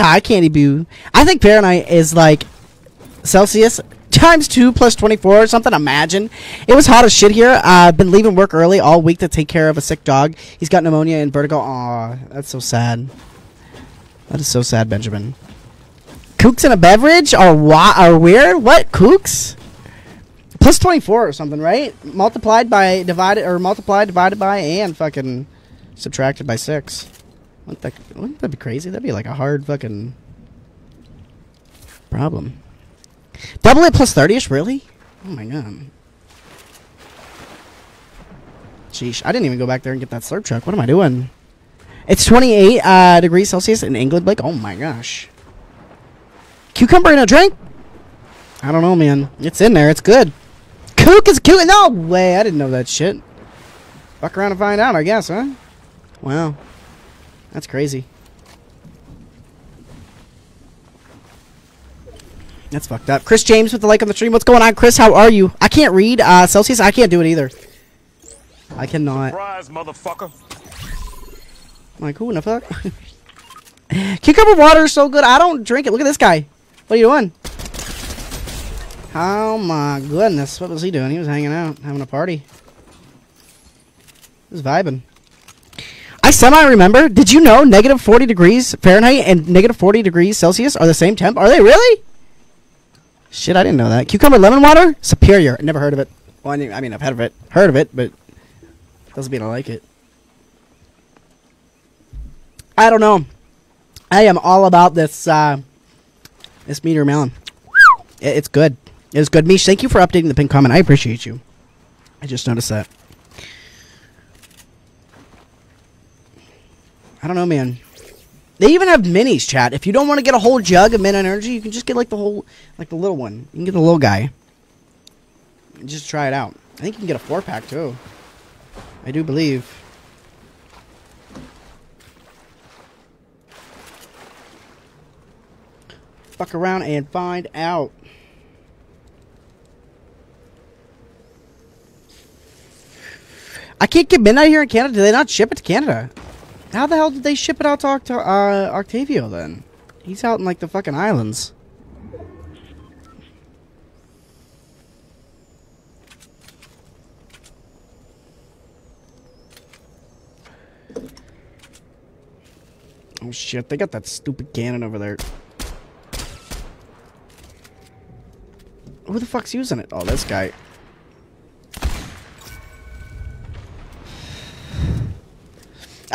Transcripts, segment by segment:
Hi, Candy Boo. I think Fahrenheit is like Celsius times two plus 24 or something. Imagine. It was hot as shit here. I've been leaving work early all week to take care of a sick dog. He's got pneumonia and vertigo. Aw, that's so sad. That is so sad, Benjamin. Kooks in a beverage are wa- are weird. What kooks? Plus 24 or something, right? Multiplied by divided or multiplied divided by and fucking subtracted by six. Wouldn't that, wouldn't that be crazy? That'd be like a hard fucking problem. Double it plus 30ish, really? Oh my god. Sheesh, I didn't even go back there and get that slurp truck. What am I doing? It's 28 uh, degrees Celsius in England, Blake. Oh my gosh. Cucumber in a drink? I don't know, man. It's in there. It's good. Kook is cute. No way. I didn't know that shit. Fuck around and find out, I guess, huh? Wow. That's crazy. That's fucked up. Chris James with the like on the stream. What's going on, Chris? How are you? I can't read uh, Celsius. I can't do it either. I cannot. Surprise, motherfucker. I'm like, who in the fuck? Cucumber water is so good. I don't drink it. Look at this guy. What are you doing? Oh my goodness. What was he doing? He was hanging out, having a party. He was vibing. I semi remember. Did you know negative 40 degrees Fahrenheit and negative 40 degrees Celsius are the same temp? Are they really? Shit, I didn't know that. Cucumber lemon water? Superior. Never heard of it. Well, I mean, I mean, I've heard of it. Heard of it, but doesn't mean I like it. I don't know. I am all about this uh, this meteor melon. It's good. It's good. Mish, thank you for updating the pin comment. I appreciate you. I just noticed that. I don't know, man. They even have minis, chat. If you don't want to get a whole jug of Min Energy, you can just get like the whole, like the little one. You can get the little guy. Just try it out. I think you can get a four pack too. I do believe. Fuck around and find out. I can't get midnight here in Canada. Do they not ship it to Canada? How the hell did they ship it out to uh, Octavio then? He's out in like the fucking islands. Oh shit, they got that stupid cannon over there. Who the fuck's using it? Oh, this guy.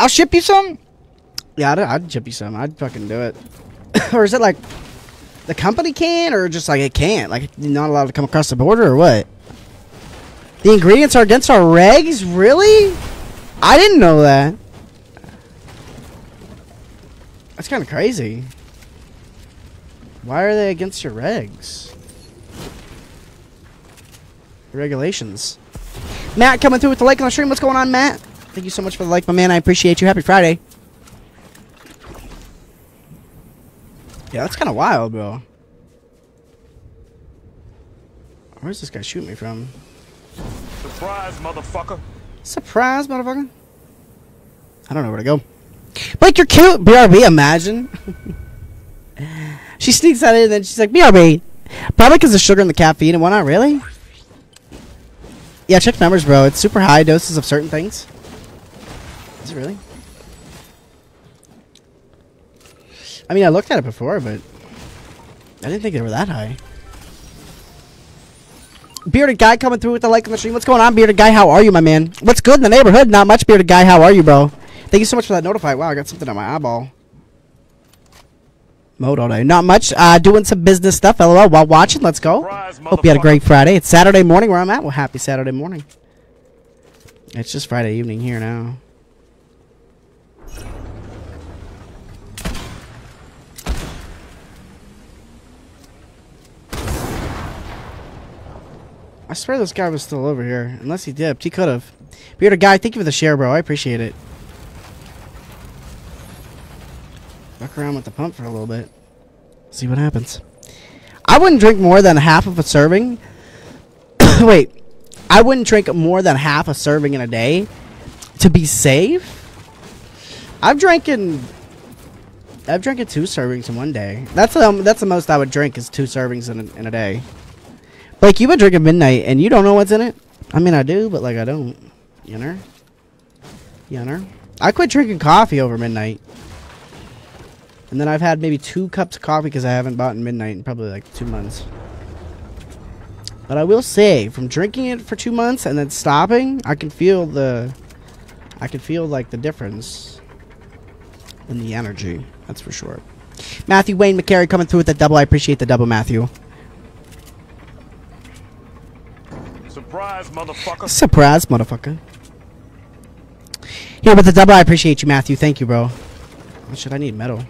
I'll ship you some. Yeah, I'd, I'd ship you some. I'd fucking do it. or is it like the company can, or just like it can't? Like you're not allowed to come across the border, or what? The ingredients are against our regs, really? I didn't know that. That's kind of crazy. Why are they against your regs? Regulations. Matt coming through with the like on the stream. What's going on, Matt? Thank you so much for the like, my man. I appreciate you. Happy Friday. Yeah, that's kind of wild, bro. Where's this guy shooting me from? Surprise, motherfucker. Surprise, motherfucker. I don't know where to go. Blake, you're cute. BRB, imagine. she sneaks out in and then she's like, BRB. Probably because of sugar and the caffeine and whatnot, really? Yeah, check numbers, bro. It's super high doses of certain things. Is it really? I mean, I looked at it before, but I didn't think they were that high. Bearded guy coming through with the like on the stream. What's going on, bearded guy? How are you, my man? What's good in the neighborhood? Not much, bearded guy. How are you, bro? Thank you so much for that notify. Wow, I got something on my eyeball. Mode all day. Not much. Uh, doing some business stuff. LOL. While watching. Let's go. Surprise, Hope you had a great Friday. It's Saturday morning where I'm at. Well, happy Saturday morning. It's just Friday evening here now. I swear this guy was still over here. Unless he dipped. He could have. Bearded guy, thank you for the share, bro. I appreciate it. Fuck around with the pump for a little bit. See what happens. I wouldn't drink more than half of a serving. Wait. I wouldn't drink more than half a serving in a day to be safe. I've drinking I've drinking two servings in one day. That's um that's the most I would drink is two servings in a, in a day. Like you've been drinking midnight and you don't know what's in it. I mean I do, but like I don't. You know. I quit drinking coffee over midnight. And then I've had maybe two cups of coffee because I haven't bought in midnight in probably like two months. But I will say, from drinking it for two months and then stopping, I can feel the, I can feel like the difference in the energy. That's for sure. Matthew Wayne McCary coming through with the double. I appreciate the double, Matthew. Surprise, motherfucker. Surprise, motherfucker. Here with the double. I appreciate you, Matthew. Thank you, bro. Oh, shit, I need metal.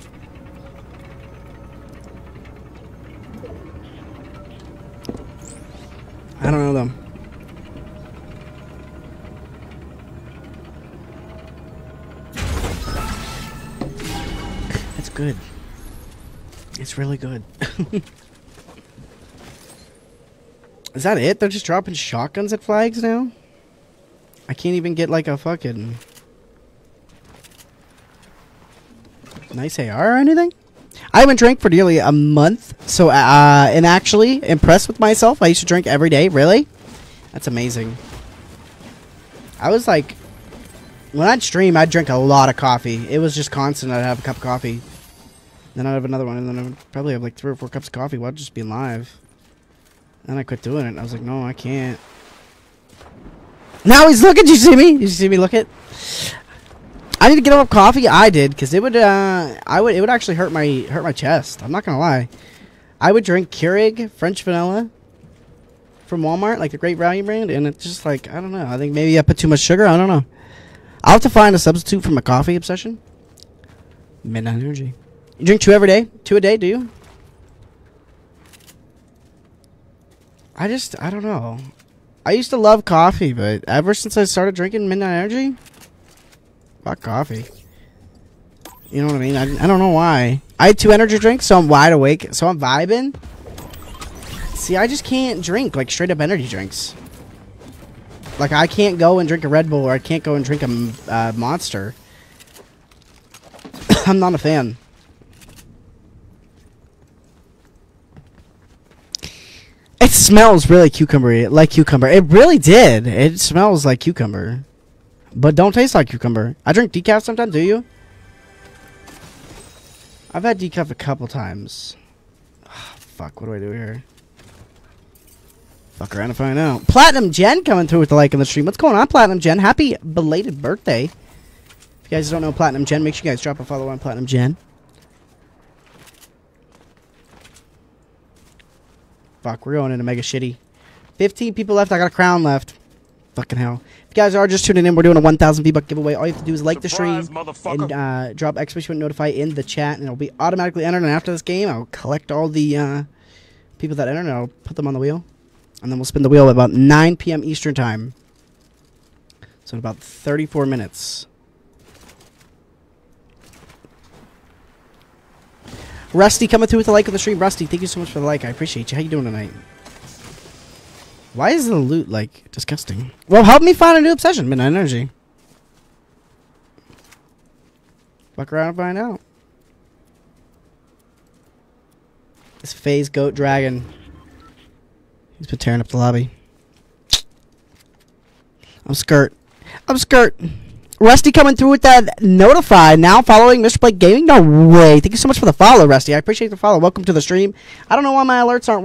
I don't know them. That's good. It's really good. Is that it? They're just dropping shotguns at flags now? I can't even get like a fucking nice AR or anything. I haven't drank for nearly a month, so uh, and actually impressed with myself. I used to drink every day. Really, that's amazing. I was like, when I'd stream, I'd drink a lot of coffee. It was just constant. I'd have a cup of coffee, then I'd have another one, and then I'd probably have like three or four cups of coffee while just being live. Then I quit doing it. I was like, no, I can't. Now he's looking. Did you see me? Did you see me look? I need to get up coffee. I did because it would. Uh, I would. It would actually hurt my hurt my chest. I'm not gonna lie. I would drink Keurig French vanilla from Walmart, like the Great Value brand, and it's just like I don't know. I think maybe I put too much sugar. I don't know. I'll have to find a substitute for my coffee obsession. Midnight energy. You drink two every day? Two a day? Do you? I just I don't know. I used to love coffee, but ever since I started drinking Midnight Energy, fuck coffee. You know what I mean? I, I don't know why. I had two energy drinks, so I'm wide awake, so I'm vibing. See, I just can't drink like straight up energy drinks. Like I can't go and drink a Red Bull, or I can't go and drink a uh, Monster. I'm not a fan. It smells really cucumbery, like cucumber. It really did. It smells like cucumber, but don't taste like cucumber. I drink decaf sometimes. Do you? I've had decaf a couple times. Ah, fuck, what do I do here? Fuck around and find out. Platinum Jen coming through with the like on the stream. What's going on, Platinum Jen? Happy belated birthday. If you guys don't know Platinum Jen, make sure you guys drop a follow on Platinum Jen. Fuck, we're going into mega shitty. 15 people left. I got a crown left. Fucking hell. If you guys are just tuning in, we're doing a 1,000 V-Buck giveaway. All you have to do is like Surprise, the stream and uh, drop exclamation notify in the chat, and it'll be automatically entered. And after this game, I'll collect all the uh, people that enter, and I'll put them on the wheel. And then we'll spin the wheel at about 9 p.m. Eastern Time. So in about 34 minutes. Rusty coming through with the like on the stream. Rusty, thank you so much for the like. I appreciate you. How you doing tonight? Why is the loot like disgusting? Well, help me find a new obsession. Midnight energy. Fuck around and find out. This phase goat dragon. He's been tearing up the lobby. I'm skirt. I'm skirt. Rusty coming through with that notify now following Mr. Blake Gaming. No way. Thank you so much for the follow, Rusty. I appreciate the follow. Welcome to the stream. I don't know why my alerts aren't